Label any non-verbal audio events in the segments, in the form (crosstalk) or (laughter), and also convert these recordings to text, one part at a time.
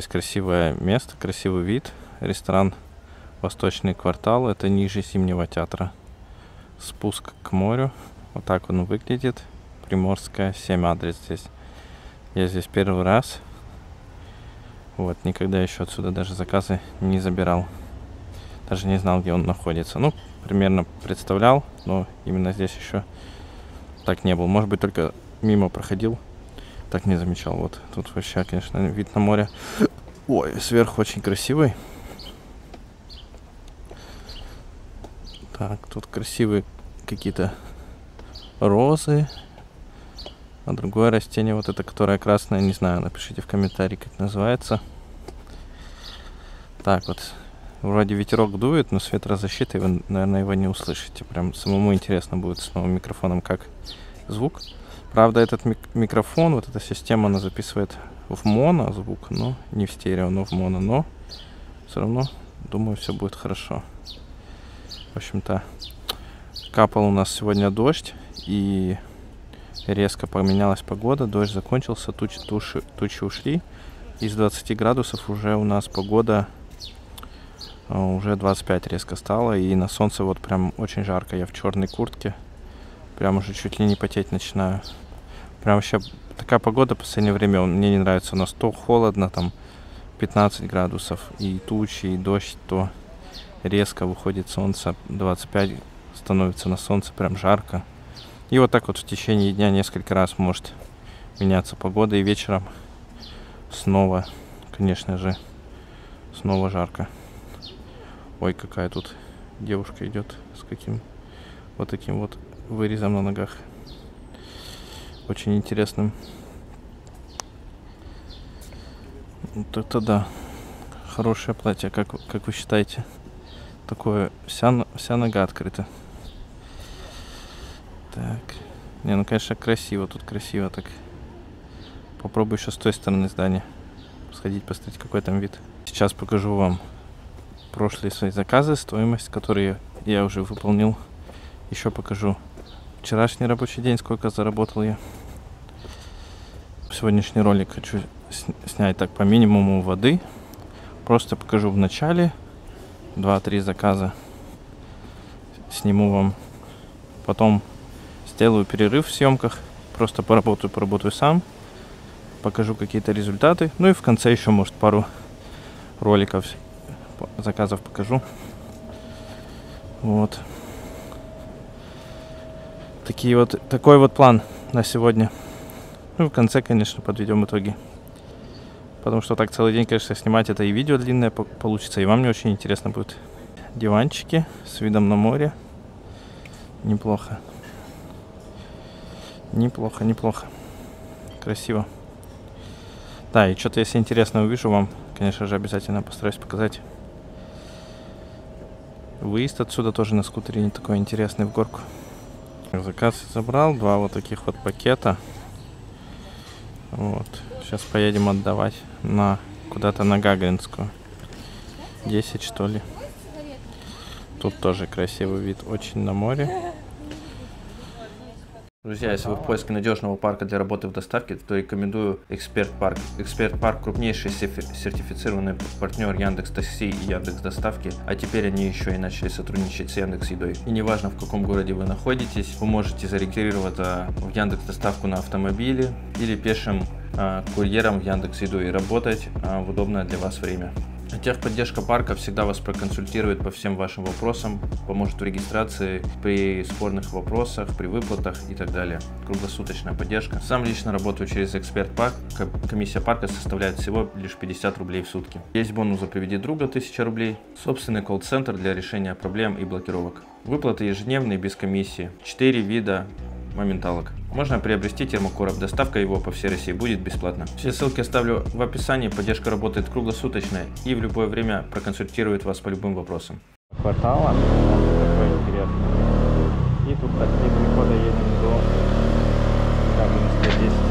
Здесь красивое место, красивый вид. Ресторан Восточный квартал. Это ниже Зимнего театра. Спуск к морю. Вот так он выглядит. Приморская, 7 адрес здесь. Я здесь первый раз. Вот, никогда еще отсюда даже заказы не забирал. Даже не знал, где он находится. Ну, примерно представлял, но именно здесь еще так не был. Может быть, только мимо проходил, так не замечал. Вот тут вообще, конечно, вид на море. Ой, сверху очень красивый. Так, тут красивые какие-то розы. А другое растение, вот это, которое красное, не знаю, напишите в комментарии, как называется. Так вот, вроде ветерок дует, но с ветрозащитой вы, наверное, его не услышите. Прям самому интересно будет с новым микрофоном, как звук. Правда, этот мик микрофон, вот эта система, она записывает в моно звук, но не в стерео, но в моно. Но все равно, думаю, все будет хорошо. В общем-то, капал у нас сегодня дождь, и резко поменялась погода, дождь закончился, тучи, туши, тучи ушли. Из 20 градусов уже у нас погода а, уже 25 резко стало, и на солнце вот прям очень жарко. Я в черной куртке, прям уже чуть ли не потеть начинаю. Прям вообще такая погода в последнее время мне не нравится. У нас то холодно, там 15 градусов, и тучи, и дождь, то резко выходит солнце, 25 становится на солнце, прям жарко. И вот так вот в течение дня несколько раз может меняться погода, и вечером снова, конечно же, снова жарко. Ой, какая тут девушка идет с каким вот таким вот вырезом на ногах очень интересным. Вот это да. Хорошее платье, как, как вы считаете? Такое, вся, вся нога открыта. Так. Не, ну конечно красиво, тут красиво так. Попробую еще с той стороны здания. Сходить, посмотреть, какой там вид. Сейчас покажу вам прошлые свои заказы, стоимость, которые я уже выполнил. Еще покажу вчерашний рабочий день, сколько заработал я сегодняшний ролик хочу снять так по минимуму воды. Просто покажу в начале 2-3 заказа. Сниму вам. Потом сделаю перерыв в съемках. Просто поработаю, поработаю сам. Покажу какие-то результаты. Ну и в конце еще, может, пару роликов, заказов покажу. Вот. Такие вот, такой вот план на сегодня. Ну в конце, конечно, подведем итоги. Потому что так целый день, конечно, снимать это и видео длинное получится, и вам не очень интересно будет. Диванчики с видом на море. Неплохо. Неплохо, неплохо. Красиво. Да, и что-то, если интересно увижу, вам, конечно же, обязательно постараюсь показать. Выезд отсюда тоже на скутере не такой интересный в горку. Заказ забрал, два вот таких вот пакета. Вот. Сейчас поедем отдавать на куда-то на Гагаринскую. 10 что ли. Тут тоже красивый вид, очень на море. Друзья, если вы в поиске надежного парка для работы в доставке, то рекомендую Эксперт Парк. Эксперт Парк крупнейший сертифицированный партнер Яндекс Такси и Яндекс Доставки, а теперь они еще и начали сотрудничать с Яндекс Едой. И неважно в каком городе вы находитесь, вы можете зарегистрироваться в Яндекс Доставку на автомобиле или пешим э, курьером в Яндекс Еду и работать э, в удобное для вас время. Техподдержка парка всегда вас проконсультирует по всем вашим вопросам, поможет в регистрации при спорных вопросах, при выплатах и так далее. Круглосуточная поддержка. Сам лично работаю через Эксперт Парк. Комиссия парка составляет всего лишь 50 рублей в сутки. Есть бонус за «Приведи друга» 1000 рублей. Собственный колл-центр для решения проблем и блокировок. Выплаты ежедневные без комиссии. 4 вида моменталок. Можно приобрести термокороб, доставка его по всей России будет бесплатно. Все ссылки оставлю в описании, поддержка работает круглосуточно и в любое время проконсультирует вас по любым вопросам. Квартала, такой интересный. И тут так недалеко едем до 110.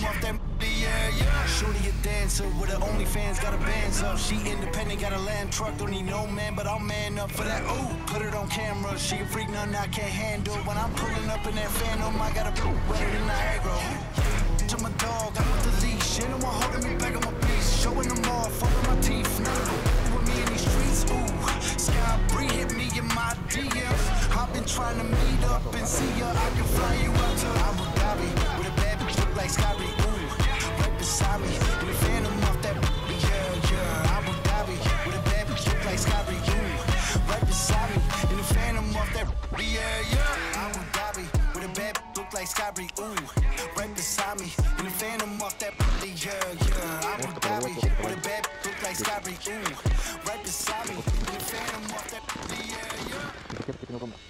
Phantom off that. (laughs) Yeah, yeah. Shorty a dancer with her OnlyFans, got her bands up. She independent, got a land truck, don't need no man, but I'll man up for that. Ooh, put it on camera. She a freak, nothing I can't handle. When I'm pulling up in that phantom, I got a poop wetter than Niagara. To my dog, I'm with the leash. Ain't no one holding me back on my piece. Showing them off, following my teeth. None with me in these streets. Ooh, Sky Bree hit me in my DMs. I've been trying to meet up and see ya. I can fly you out to Abu Dhabi like Bree. Ooh, right beside me, in the phantom off that. Yeah, yeah. Abu Dhabi with a bad bitch look like Bree. Ooh, right beside me, in the phantom off that. Yeah, yeah. Abu Dhabi with a bad bitch look like Bree. Ooh, right beside me, in the phantom off that. Yeah, yeah. Abu Dhabi with a bad bitch look like Bree. Ooh, right beside me, in the phantom off that. Yeah, yeah.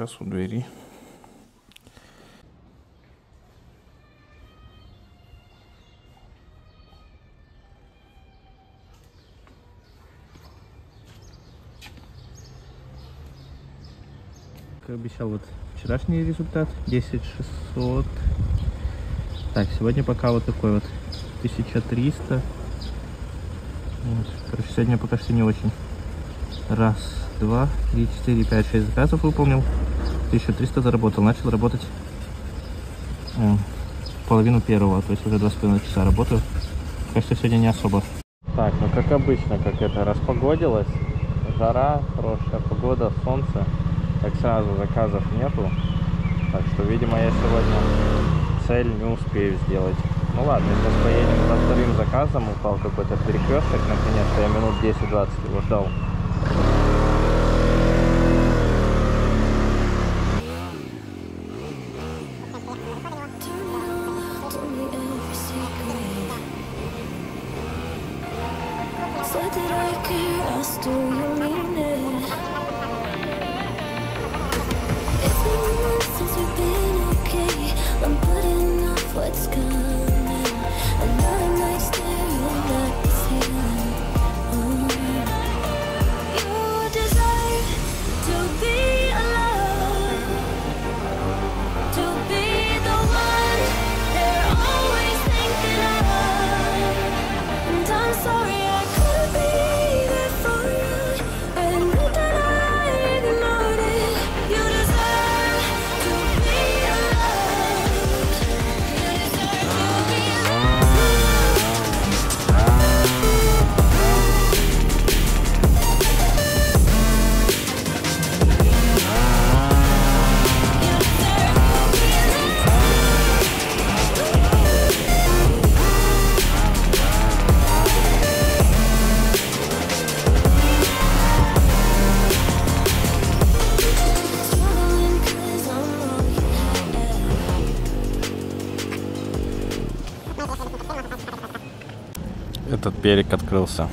Заказ у двери. Как обещал, вот вчерашний результат 10600. Так, сегодня пока вот такой вот 1300. Вот. Короче, сегодня пока что не очень. Раз, два, три, четыре, пять, шесть заказов выполнил. 1300 заработал. Начал работать м, половину первого, то есть уже два с половиной часа работаю. Что сегодня не особо. Так, ну как обычно, как это распогодилось. Жара, хорошая погода, солнце. Так сразу заказов нету. Так что, видимо, я сегодня цель не успею сделать. Ну ладно, сейчас поедем за вторым заказом. Упал какой-то перекресток. Наконец-то я минут 10-20 его ждал. Берег открылся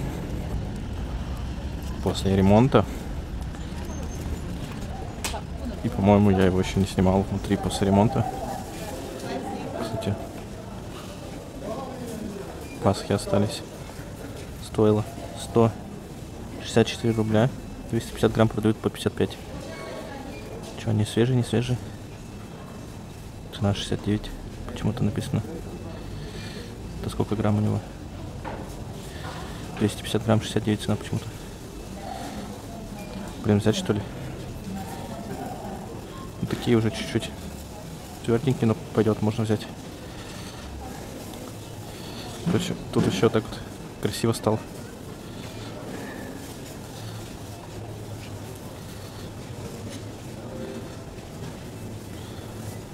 после ремонта. И, по-моему, я его еще не снимал внутри после ремонта. Кстати, пасхи остались. Стоило. 164 рубля. 250 грамм продают по 55. Че, не свежий, не свежий? Цена 69. Почему-то написано. Это сколько грамм у него? 250 грамм, 69 цена почему-то. Блин, взять что ли? Ну, такие уже чуть-чуть тверденькие, но пойдет, можно взять. Короче, тут еще так вот красиво стало.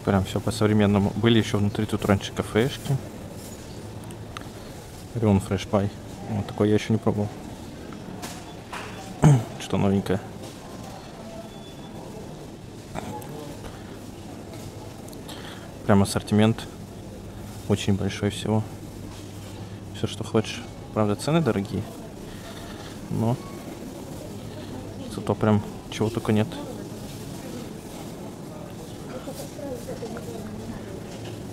Прям все по-современному. Были еще внутри тут раньше кафешки. Рион Фреш Пай. Вот такой я еще не пробовал. (clears throat) Что новенькое. Прям ассортимент очень большой всего. Все, что хочешь. Правда, цены дорогие. Но зато прям чего только нет.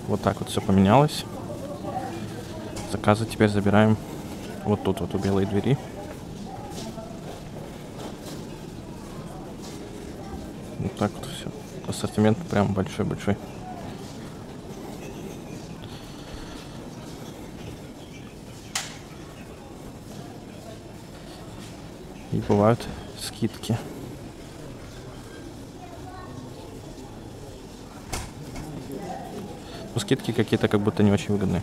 Вот так вот все поменялось. Заказы теперь забираем вот тут вот у белой двери. Вот так вот все. Ассортимент прям большой-большой. И бывают скидки. Но скидки какие-то как будто не очень выгодные.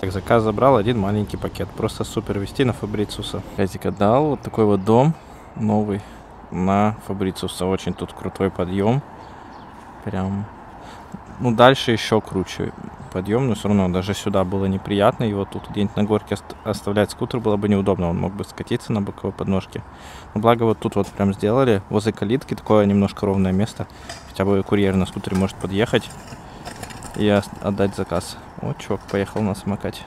Так, заказ забрал один маленький пакет. Просто супер вести на Фабрициуса. Газик дал вот такой вот дом новый на Фабрициуса. Очень тут крутой подъем. Прям, ну дальше еще круче подъем, но все равно даже сюда было неприятно. Его тут где-нибудь на горке ост- оставлять скутер было бы неудобно. Он мог бы скатиться на боковой подножке. Но благо вот тут вот прям сделали. Возле калитки такое немножко ровное место. Хотя бы курьер на скутере может подъехать и отдать заказ. Вот чувак поехал на самокате.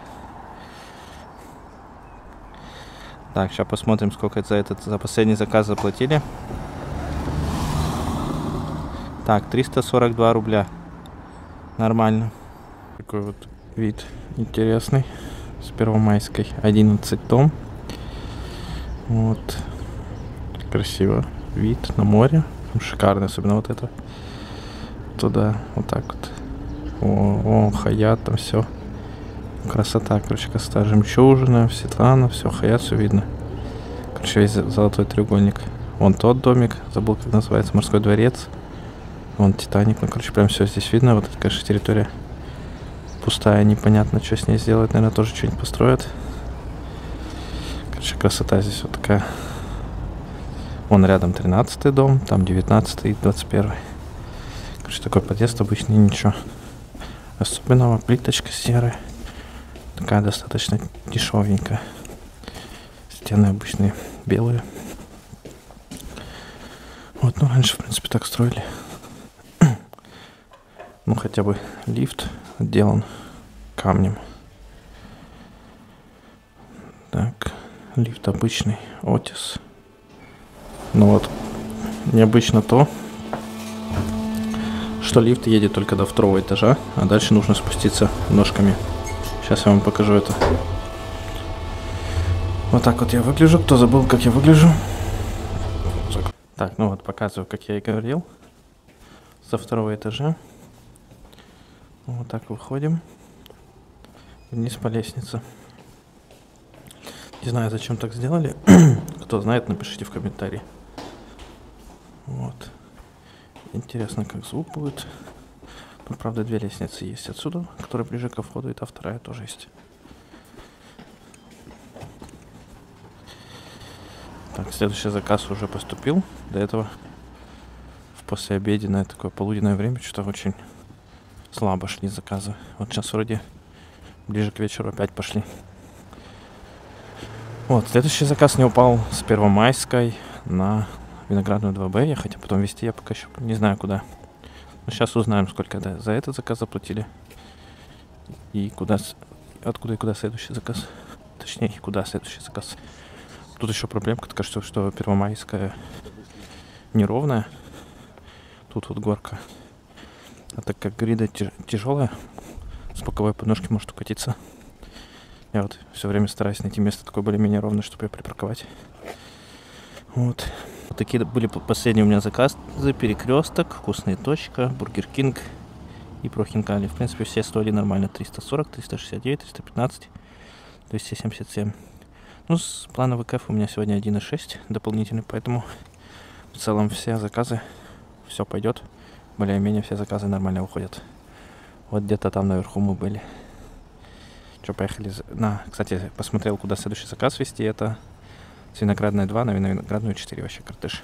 Так, сейчас посмотрим, сколько за этот за последний заказ заплатили. Так, 342 рубля. Нормально. Такой вот вид интересный. С Первомайской. 11 том. Вот. Красиво. Вид на море. Шикарный, особенно вот это. Туда, вот так вот. О, о Хаят, там все. Красота, короче, красота. Жемчужина, Светлана, все, Хаят, все видно. Короче, весь золотой треугольник. Вон тот домик, забыл, как называется, морской дворец. Вон Титаник, ну, короче, прям все здесь видно. Вот это, конечно, территория пустая, непонятно, что с ней сделать. Наверное, тоже что-нибудь построят. Короче, красота здесь вот такая. Вон рядом 13 дом, там 19 и 21 Короче, такой подъезд обычный, ничего особенного. Плиточка серая. Такая достаточно дешевенькая. Стены обычные белые. Вот, ну раньше, в принципе, так строили. (clears throat) Ну, хотя бы лифт отделан камнем. Так, лифт обычный, Отис. Ну вот, необычно то, что лифт едет только до второго этажа, а дальше нужно спуститься ножками. Сейчас я вам покажу это. Вот так вот я выгляжу. Кто забыл, как я выгляжу? Так, ну вот, показываю, как я и говорил. Со второго этажа. Вот так выходим. Вниз по лестнице. Не знаю, зачем так сделали. (clears throat) Кто знает, напишите в комментарии. Вот. Интересно, как звук будет. Тут, правда, две лестницы есть отсюда, которая ближе ко входу, и та вторая тоже есть. Так, следующий заказ уже поступил. До этого в послеобеденное такое полуденное время что-то очень слабо шли заказы. Вот сейчас вроде ближе к вечеру опять пошли. Вот, следующий заказ не упал с Первомайской на Виноградную 2Б ехать, а потом везти я пока еще не знаю куда. Но сейчас узнаем, сколько да, за этот заказ заплатили. И куда, откуда и куда следующий заказ. Точнее, куда следующий заказ. Тут еще проблемка такая, что, что Первомайская неровная. Тут вот горка. А так как грида тяжелая, с боковой подножки может укатиться. Я вот все время стараюсь найти место такое более-менее ровное, чтобы ее припарковать. Вот. Вот такие были последние у меня заказы. Перекресток, Вкусно и точка, Burger King и про Хинкали. В принципе, все стоили нормально. 340, 369, 315, 277. Ну, с плановый кэф у меня сегодня 1,6 дополнительный, поэтому в целом все заказы, все пойдет. Более-менее все заказы нормально уходят. Вот где-то там наверху мы были. Что, поехали? На, кстати, посмотрел, куда следующий заказ вести. Это с виноградной 2 на виноградную 4. Вообще картыш.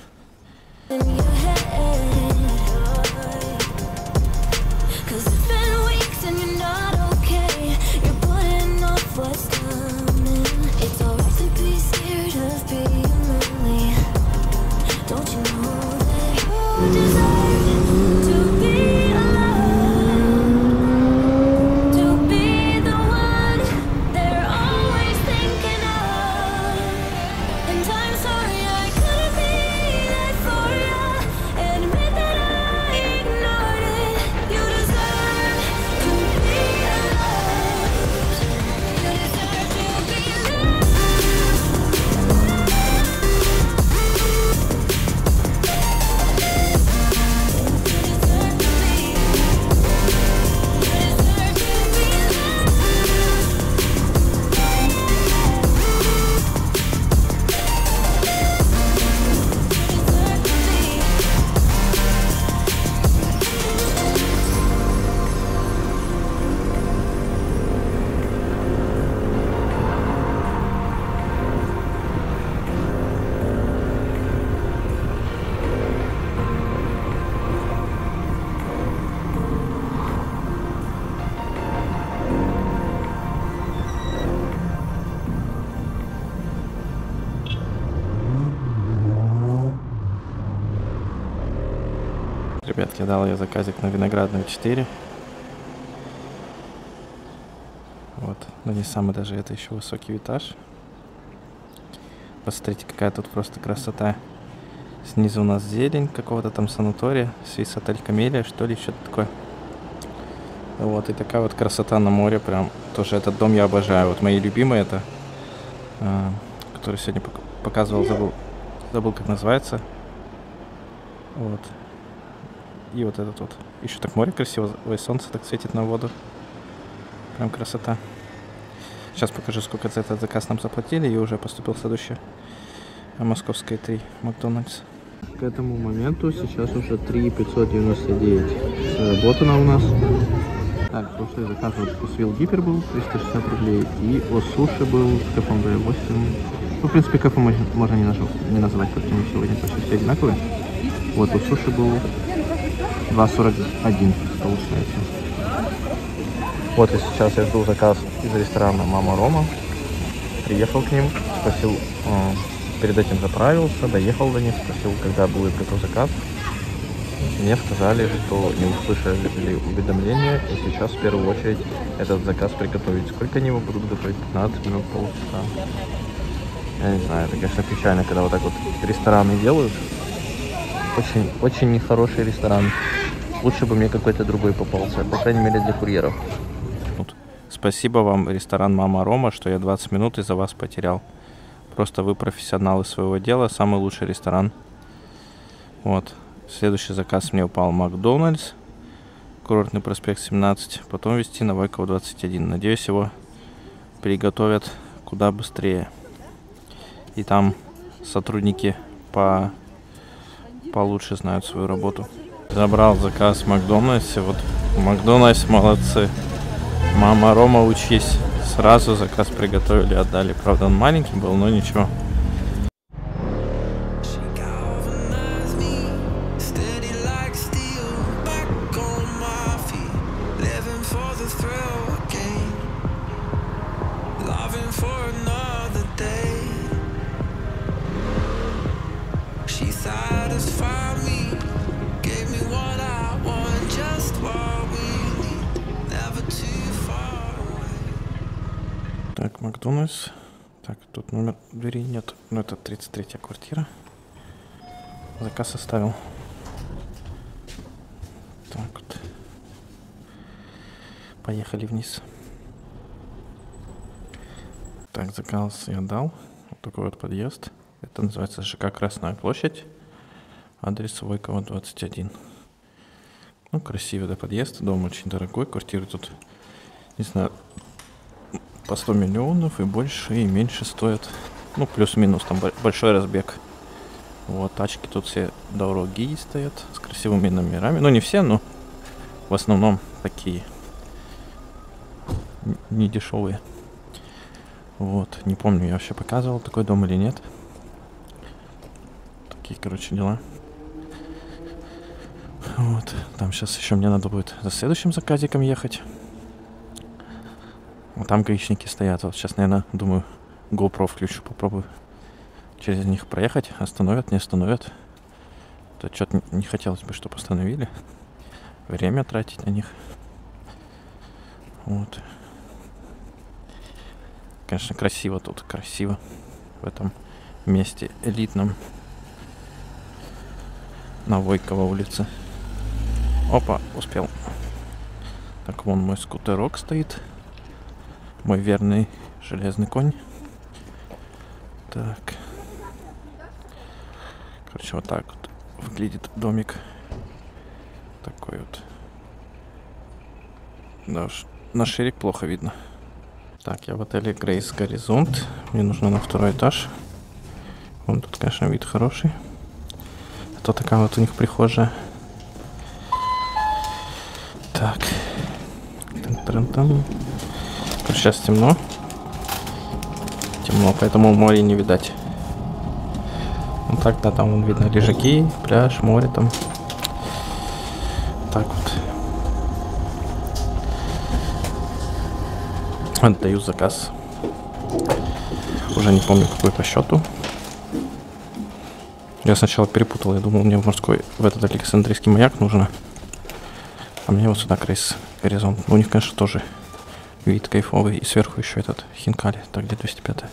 Заказик на виноградную 4. Вот, но не самый даже это еще высокий этаж. Посмотрите, какая тут просто красота. Снизу у нас зелень какого-то там санатория, свис отель Камелия, что ли, что-то такое. Вот, и такая вот красота на море, прям, тоже этот дом я обожаю. Вот мои любимые это, а, который сегодня пок- показывал, забыл, забыл как называется. Вот. И вот этот вот. Еще так море красиво, ой, солнце так светит на воду. Прям красота. Сейчас покажу, сколько за этот заказ нам заплатили. И уже поступил следующий. А, Московская 3, Макдональдс. К этому моменту сейчас уже 3 599 сработано у нас. Так, прошлый заказ вот вкусвилл гипер был 360 рублей. И о суши был кэфом V8. Ну, в принципе, кэфом можно, не, нажал- не называть, потому что сегодня почти все одинаковые. Вот, у суши был 2.41 получается. Вот и сейчас я жду заказ из ресторана Мама Рома. Приехал к ним, спросил, э, перед этим заправился, доехал до них, спросил, когда будет готов заказ. Мне сказали, что не услышали уведомления, и сейчас в первую очередь этот заказ приготовить. Сколько они его будут готовить? 15 минут, полчаса. Я не знаю, это, конечно, печально, когда вот так вот рестораны делают. Очень, очень нехороший ресторан. Лучше бы мне какой-то другой попался, по крайней мере для курьеров. Спасибо вам, ресторан Мама Рома, что я 20 минут из-за вас потерял. Просто вы профессионалы своего дела, самый лучший ресторан. Вот. Следующий заказ мне упал Макдональдс. Курортный проспект 17. Потом вести на Войкова 21. Надеюсь, его приготовят куда быстрее. И там сотрудники по получше знают свою работу. Забрал заказ в Макдональдсе. Вот Макдональдс молодцы. Мама Рома, учись. Сразу заказ приготовили, отдали. Правда, он маленький был, но ничего. Так, Макдональдс. Так, тут номер двери нет. Ну, это 33-я квартира. Заказ оставил. Так вот. Поехали вниз. Так, заказ я дал. Вот такой вот подъезд. Это называется ЖК Красная площадь. Адрес Войкова 21. Ну, красивый, да, подъезд. Дом очень дорогой. Квартиры тут, не знаю, по 100 миллионов и больше, и меньше стоят. Ну, плюс-минус, там бо- большой разбег. Вот, тачки тут все дорогие стоят, с красивыми номерами. Ну, не все, но в основном такие не дешевые. Вот, не помню, я вообще показывал такой дом или нет. Такие, короче, дела. Вот, там сейчас еще мне надо будет за следующим заказиком ехать. Вот там гаишники стоят. Вот сейчас, наверное, думаю, GoPro включу, попробую через них проехать. Остановят, не остановят. То что-то не хотелось бы, чтобы остановили. Время тратить на них. Вот. Конечно, красиво тут, красиво. В этом месте элитном. На Войкова улице. Опа, успел. Так, вон мой скутерок стоит. Мой верный железный конь. Так. Короче, вот так вот выглядит домик. Такой вот. Да уж, на ширик плохо видно. Так, я в отеле Грейс Горизонт. Мне нужно на второй этаж. Вон тут, конечно, вид хороший. Это такая вот у них прихожая. Так. Тан-тан-тан. Короче, сейчас темно. Темно, поэтому море не видать. Ну так, да, там видно лежаки, пляж, море там. Так вот. Отдаю заказ. Уже не помню, какой по счету. Я сначала перепутал, я думал, мне в морской, в этот Александрийский маяк нужно. А мне вот сюда Крейс Горизонт. Ну, у них, конечно, тоже вид кайфовый. И сверху еще этот Хинкали. Так, где 205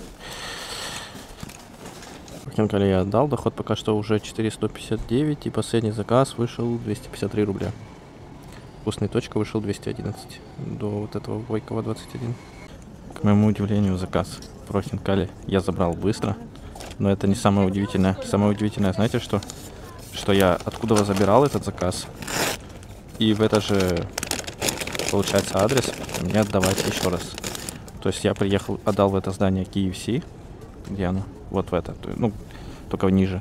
Хинкали я отдал. Доход пока что уже 459. И последний заказ вышел 253 рубля. Вкусный точка вышел 211. До вот этого Войкова 21. К моему удивлению, заказ про Хинкали я забрал быстро. Но это не самое удивительное. Самое удивительное, знаете что? Что я откуда забирал этот заказ. И в это же, получается, адрес мне отдавать еще раз. То есть я приехал, отдал в это здание KFC. Где оно? Вот в это. то- Ну, только ниже.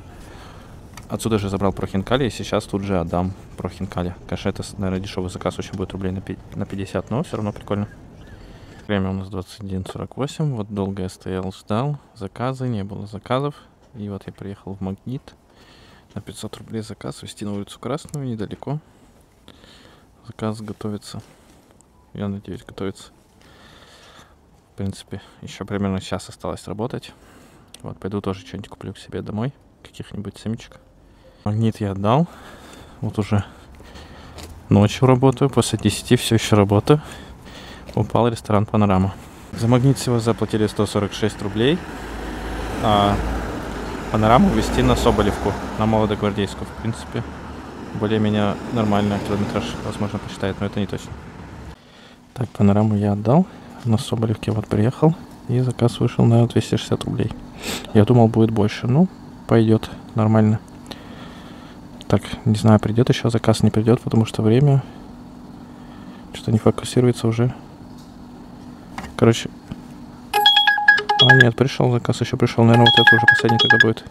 Отсюда же забрал про хинкали, и сейчас тут же отдам про хинкали. Конечно, это, наверное, дешевый заказ, очень будет рублей на 50, но все равно прикольно. Время у нас 21.48, вот долго я стоял, ждал, заказы, не было заказов. И вот я приехал в Магнит, на 500 рублей заказ, вести на улицу Красную, недалеко. Заказ готовится, я надеюсь, готовится. В принципе, еще примерно час осталось работать. Вот, пойду тоже что-нибудь куплю к себе домой, каких-нибудь семечек. Магнит я отдал, вот уже ночью работаю, после 10 все еще работаю. Упал ресторан Панорама. За магнит всего заплатили 146 рублей. А панораму вести на Соболевку, на Молодогвардейскую, в принципе. Более-менее нормально километраж, возможно, посчитает, но это не точно. Так, панораму я отдал. На Соболевке вот приехал. И заказ вышел на 260 рублей. Я думал, будет больше. Ну, пойдет нормально. Так, не знаю, придет еще заказ, не придет, потому что время что-то не фокусируется уже. Короче. А, нет, пришел заказ, еще пришел. Наверное, вот это уже последний тогда будет.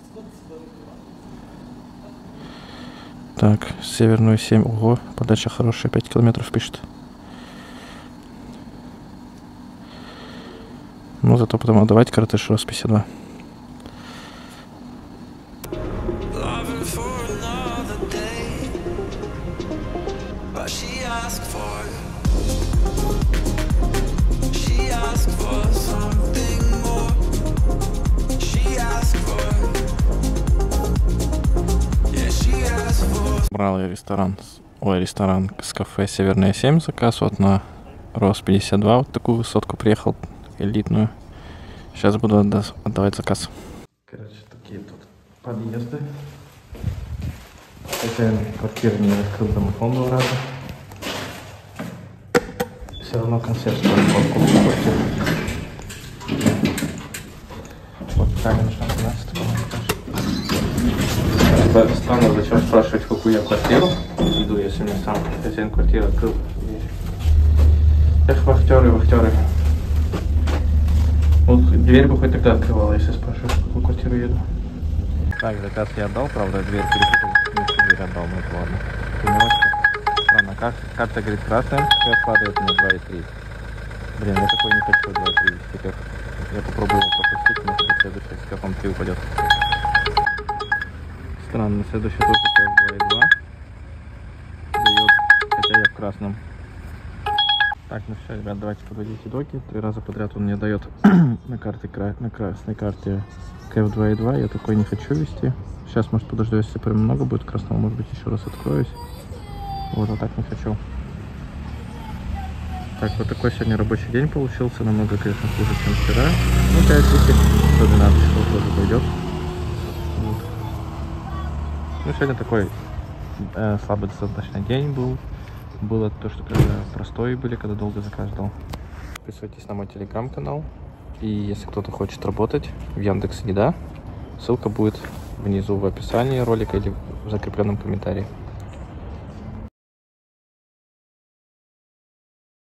Так, северную 7. Ого, подача хорошая, 5 километров пишет. Ну, зато потом отдавать коротыш раз 52. Loving for another day. But she asked for She asked for something more. She asked for Yeah, she asked for Брал я ресторан, ой, ресторан с кафе Северная 7 заказ вот на Рос 52, вот такую высотку приехал, элитную. Сейчас буду отда- отдавать заказ. Короче, такие тут подъезды. Хозяин квартиры не открыл домофон два раза. Все равно консьерж купил квартиру. камень начнем 12 Это странно, зачем спрашивать, какую я квартиру иду, если мне сам хозяин квартиры открыл. Эх, вахтеры, вахтеры. Вот дверь бы хоть тогда открывала, если спрашиваешь, в какую квартиру еду. Так, заказ я отдал, правда, дверь перепутал, вместо двери отдал, ну это ладно. Мелочи. Странно, как, карта говорит красным, я вкладывает мне 2,3. Блин, я такой не хочу 2,3 вести, как я попробую его пропустить, может быть следующий с кафом 3 упадет. Странно, следующий тоже кэф 2,2 дает, хотя я в красном. Так, ну все, ребят, давайте подводить итоги. Три раза подряд он мне дает (clears throat) на карте на красной карте КФ 2.2. Я такой не хочу вести. Сейчас, может, подожду, если прям много будет красного, может быть, еще раз откроюсь. Вот, а так не хочу. Так, вот такой сегодня рабочий день получился. Намного, конечно, хуже, чем вчера. Ну, 5 10 до 12 часов тоже пойдет. Вот. Ну, сегодня такой э, слабый достаточно день был. Было то, что когда простой были, когда долго заказ ждал. Подписывайтесь на мой телеграм-канал. И если кто-то хочет работать в Яндекс Еда, ссылка будет внизу в описании ролика или в закрепленном комментарии.